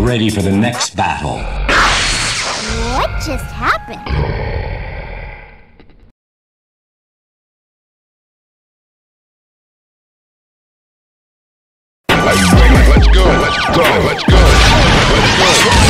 Ready for the next battle. What just happened? Are you ready? Let's go. Let's go. Let's go. Let's go. Let's go. Let's go.